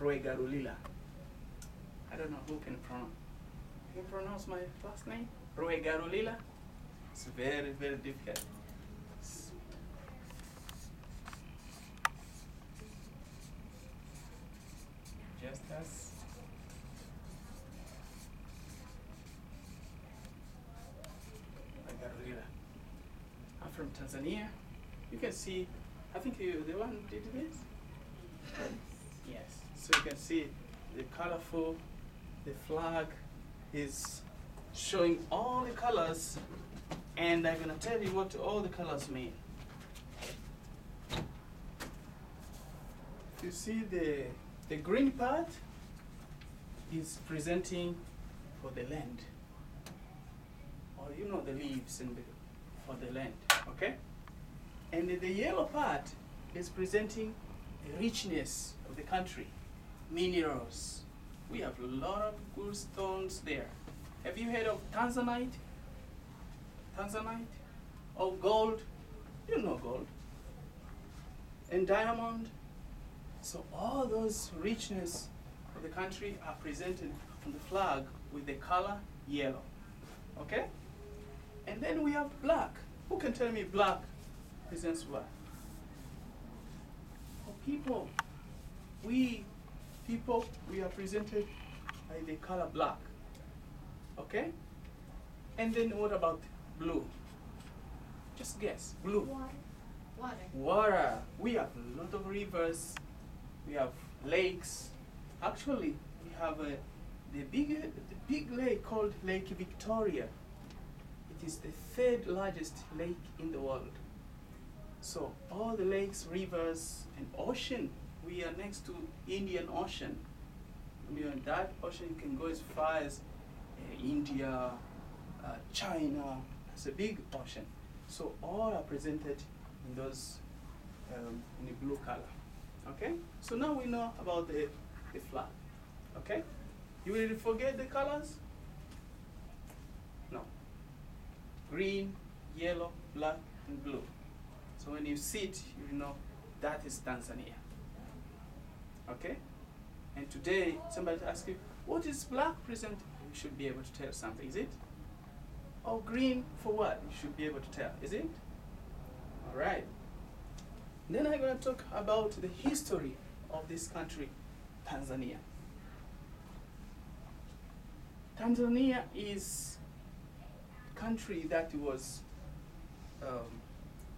Rwegarulila. I don't know who can pronounce. Can you pronounce my last name? Rwegarulila? It's very, very difficult. S- Justus. Rwegarulila. I'm from Tanzania. You can see, I think you the one who did this? Can see the colorful, the flag is showing all the colors, and I'm gonna tell you what all the colors mean. You see the the green part is presenting for the land, or you know the leaves and the, for the land, okay? And the yellow part is presenting the richness of the country, minerals. We have a lot of good stones there. Have you heard of Tanzanite? Tanzanite? Or gold? You know gold. And diamond? So all those richness of the country are presented on the flag with the color yellow. Okay? And then we have black. Who can tell me black presents what? For people, we people, we are presented by the color black. Okay? And then what about blue? Just guess. Blue. Water. Water. Water. We have a lot of rivers. We have lakes. Actually, we have a, the big uh, the big lake called Lake Victoria. It is the third largest lake in the world. So all the lakes, rivers, and ocean. We are next to Indian Ocean. Are in that ocean. Can go as far as uh, India, uh, China. It's a big ocean. So all are presented in those um, in the blue color. Okay. So now we know about the the flag. Okay. You will forget the colors? No. Green, yellow, black, and blue. So when you see it, you know that is Tanzania. Okay? And today, somebody asks you, what is black present? You should be able to tell something, is it? Or green for what? You should be able to tell, is it? All right. Then I'm going to talk about the history of this country, Tanzania. Tanzania is a country that was, um,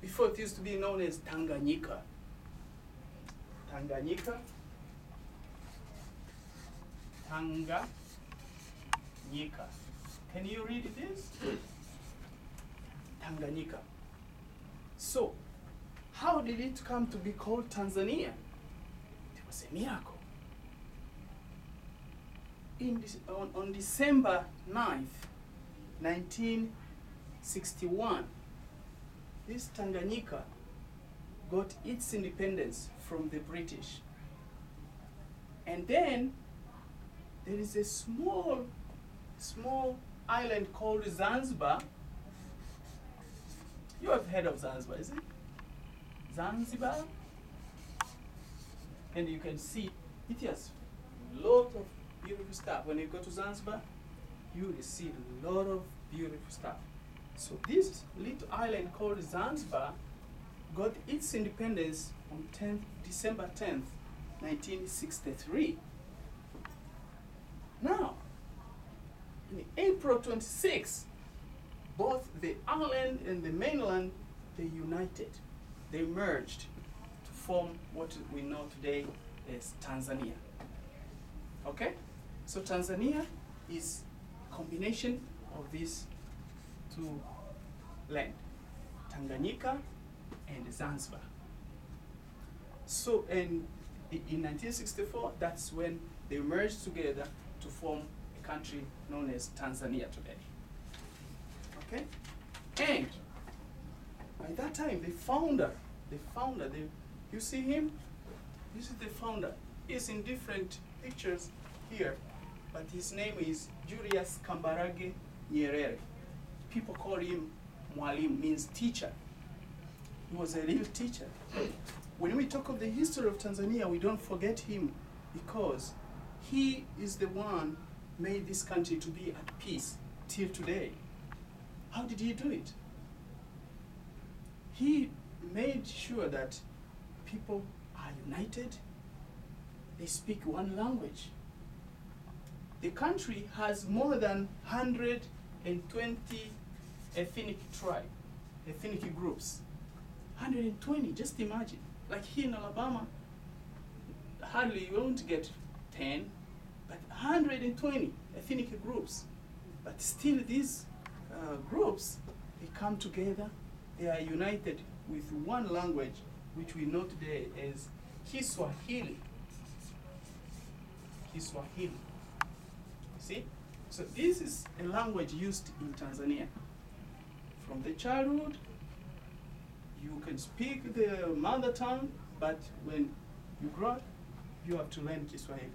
before it used to be known as Tanganyika. Tanganyika. Tanganyika. Can you read this? Tanganyika. So, how did it come to be called Tanzania? It was a miracle. In on, on December 9th, 1961, this Tanganyika got its independence from the British. And then there is a small, small island called Zanzibar. You have heard of Zanzibar, is it? Zanzibar. And you can see it has a lot of beautiful stuff. When you go to Zanzibar, you will see a lot of beautiful stuff. So this little island called Zanzibar got its independence on 10th, December 10th, 1963. Now, in April 26, both the island and the mainland, they united. They merged to form what we know today as Tanzania. Okay? So Tanzania is a combination of these two land, Tanganyika and Zanzibar. So in, in 1964, that's when they merged together to form a country known as Tanzania today. Okay? And by that time, the founder, the founder, the, you see him? This is the founder. He's in different pictures here, but his name is Julius Kambarage Nyerere. People call him Mwalimu, means teacher. He was a real teacher. When we talk of the history of Tanzania, we don't forget him because he is the one made this country to be at peace till today. How did he do it? He made sure that people are united, they speak one language. The country has more than 120 ethnic tribe, ethnic groups. 120, just imagine. Like here in Alabama, hardly you won't get 10, but 120 ethnic groups. But still these uh, groups, they come together, they are united with one language, which we know today as Kiswahili. Kiswahili. See? So this is a language used in Tanzania. From the childhood, you can speak the mother tongue, but when you grow up, you have to learn Kiswahili.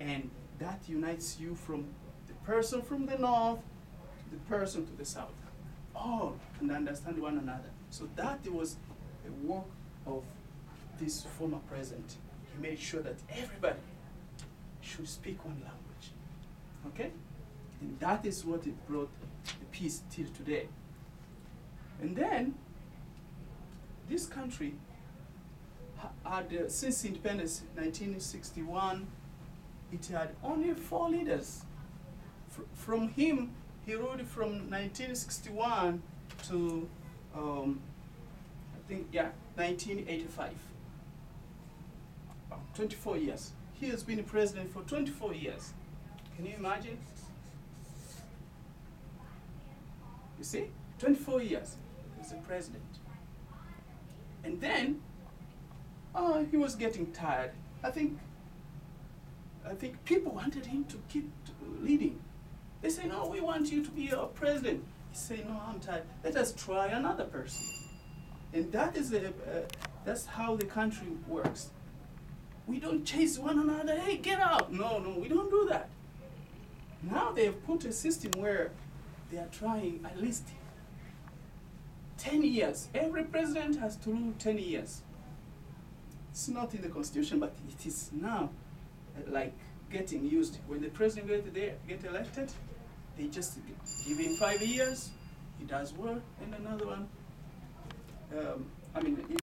And that unites you from the person from the north to the person to the south. All can understand one another. So that was a work of this former president. He made sure that everybody should speak one language. Okay? And that is what it brought the peace till today. And then, this country had, uh, since independence, 1961, it had only four leaders. Fr- from him, he ruled from 1961 to, um, I think, yeah, 1985. About 24 years. He has been president for 24 years. Can you imagine? You see, 24 years as a president. And then, uh, he was getting tired. I think, I think people wanted him to keep leading. They say, no, we want you to be our president. He say, no, I'm tired. Let us try another person. And that is a, uh, that's how the country works. We don't chase one another. Hey, get out! No, no, we don't do that. Now they have put a system where they are trying at least 10 years. Every president has to rule 10 years. It's not in the constitution, but it is now uh, like getting used. When the president get, there, get elected, they just give him five years, he does well, and another one. Um, I mean,